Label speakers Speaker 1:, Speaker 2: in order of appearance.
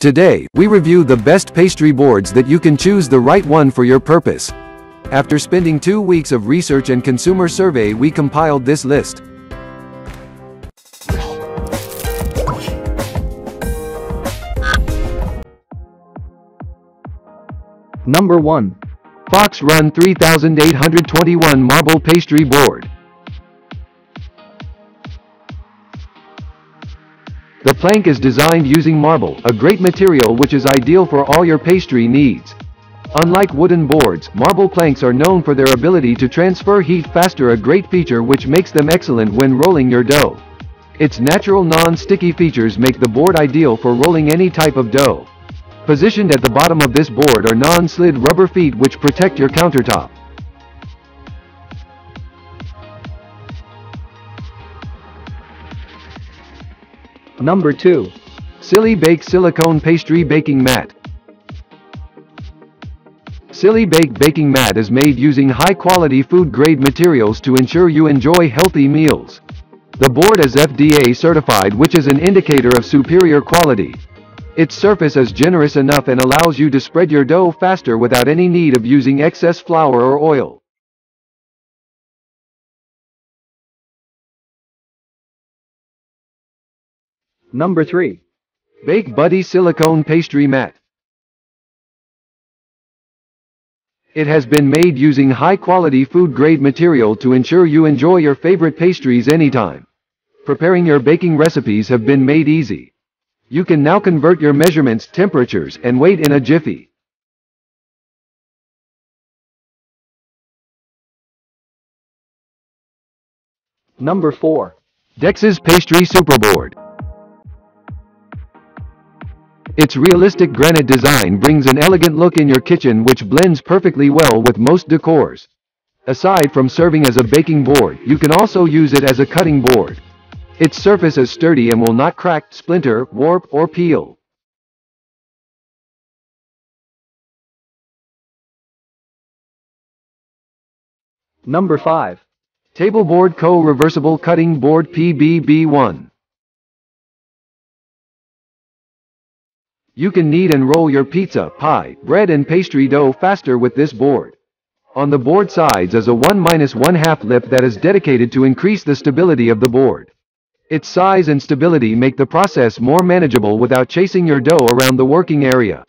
Speaker 1: Today, we review the best pastry boards that you can choose the right one for your purpose. After spending two weeks of research and consumer survey we compiled this list. Number 1. Fox Run 3821 Marble Pastry Board. The plank is designed using marble, a great material which is ideal for all your pastry needs. Unlike wooden boards, marble planks are known for their ability to transfer heat faster a great feature which makes them excellent when rolling your dough. Its natural non-sticky features make the board ideal for rolling any type of dough. Positioned at the bottom of this board are non-slid rubber feet which protect your countertop. Number 2. Sili Bake Silicone Pastry Baking Mat. Sili Bake Baking Mat is made using high-quality food-grade materials to ensure you enjoy healthy meals. The board is FDA certified which is an indicator of superior quality. Its surface is generous enough and allows you to spread your dough faster without any need of using excess flour or oil. Number 3. Bake Buddy Silicone Pastry Mat. It has been made using high-quality food-grade material to ensure you enjoy your favorite pastries anytime. Preparing your baking recipes have been made easy. You can now convert your measurements, temperatures, and weight in a jiffy. Number 4. Dexas Pastry Superboard. Its realistic granite design brings an elegant look in your kitchen which blends perfectly well with most decors. Aside from serving as a baking board, you can also use it as a cutting board. Its surface is sturdy and will not crack, splinter, warp, or peel. Number 5. Tableboard Co. Reversible Cutting Board PBB1 You can knead and roll your pizza, pie, bread and pastry dough faster with this board. On the board sides is a 1-1 half lip that is dedicated to increase the stability of the board. Its size and stability make the process more manageable without chasing your dough around the working area.